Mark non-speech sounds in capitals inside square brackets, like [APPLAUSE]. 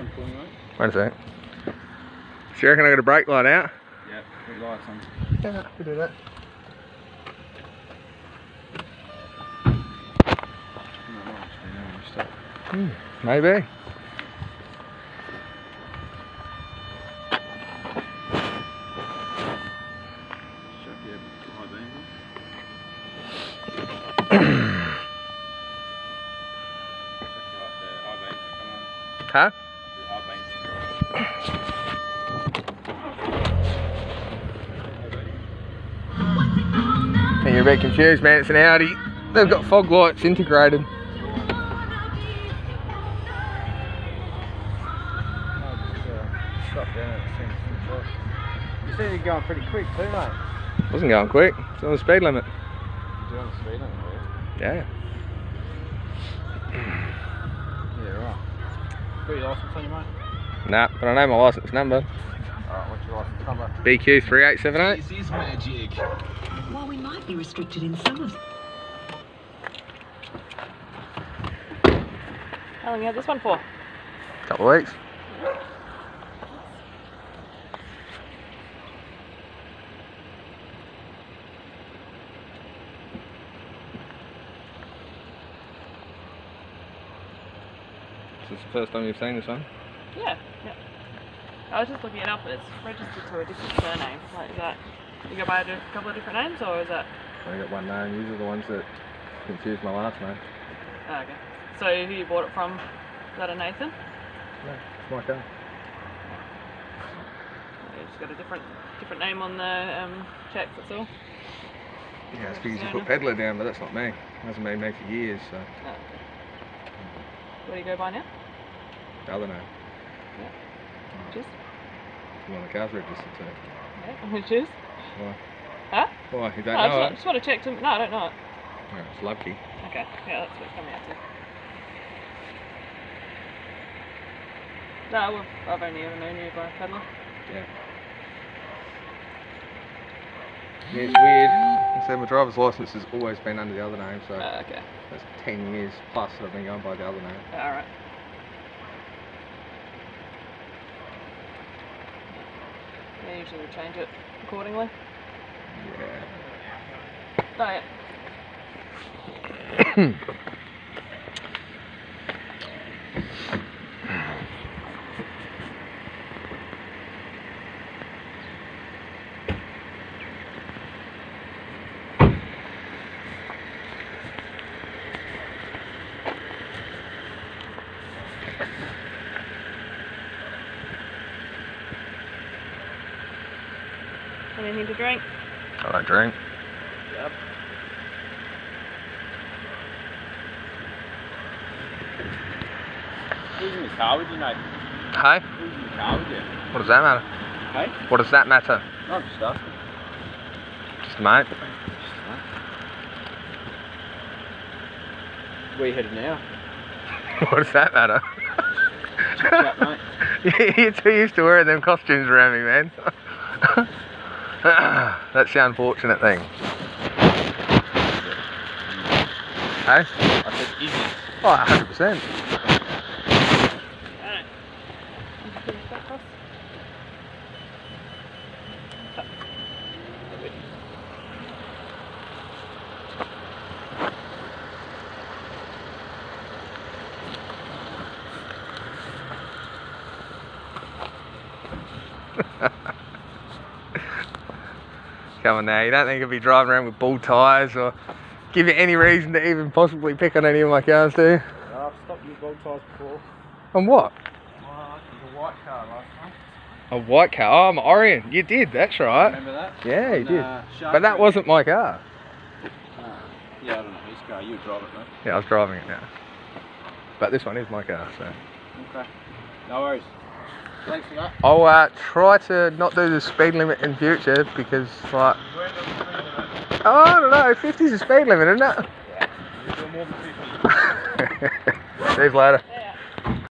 lights on for mate? Wait a sec. So you reckon I got a brake light out? Yeah, put lights on. Yeah, we do that. No, no, actually, no, you stop. Hmm, maybe. Shut the high beams on. Check out the high beams that come on. Huh? The high beams. I think you're a bit confused, man. It's an Audi. They've got fog lights integrated. No, just stop down at the same You said you're going pretty quick too, mate. Wasn't going quick. It's on the speed limit. You're doing the speed limit, are Yeah. you? Yeah, right. Got your license on you, mate? Nah, but I know my license number. Alright, what's your license number? BQ3878. This is magic. While we might be restricted in some of How long you had this one for? Couple of weeks. Is this the first time you've seen this one? Yeah, yeah. I was just looking it up, but it's registered to a different surname. Like, is that you go by a couple of different names, or is that? I got one name. These are the ones that confuse my last name. Oh, okay. So who you bought it from? Is that a Nathan? No, it's my car. It's got a different different name on the um, check. That's all. Yeah, it's because you put peddler down, but that's not me. It hasn't been me for years, so Oh, okay. What do you go by now? the other name. Just The one the car's registered to. yeah. Which is? Why? Huh? Why? You don't No, I know just, it? just want to check. To, no, I don't know it. Yeah, it's lucky. Okay. Yeah, that's what it's coming out to. No, I've only ever known you by peddler. Yeah. Yeah, it's weird. So my driver's license has always been under the other name, so Uh, okay. that's 10 years plus that I've been going by the other name. All Yeah, usually we change it accordingly. Yeah. Oh, [CLEARS THROAT] [CLEARS THROAT] Anything to drink? I don't drink. Yep. Who's in the car with you, mate? Hey? Who's in the car with you? What does that matter? Hey? What does that matter? No, just asking. Just a mate. Where you headed now? [LAUGHS] what does that matter? Chat, mate. [LAUGHS] You're too used to wearing them costumes around me, man. [LAUGHS] [COUGHS] That's the unfortunate thing. Hey? I said, it? Oh, 100%. Alright. Finish? Come on now, you don't think I'd be driving around with bull tyres or give you any reason to even possibly pick on any of my cars, do you? No, I've stopped you gold tyres before. On what? Was a white car last time. A white car? Oh, I'm Orion. You did, that's right. Remember that? Yeah, you did. uh, But that wasn't my car. Uh, yeah, I don't know whose car. You drive it, mate. Yeah, I was driving it now. But this one is my car, so. Okay. No worries. Thanks for that. I'll uh, try to not do the speed limit in future because, like, oh, I don't know, 50's the speed limit, isn't it? You're doing more than 50. [LAUGHS] See you later. Yeah.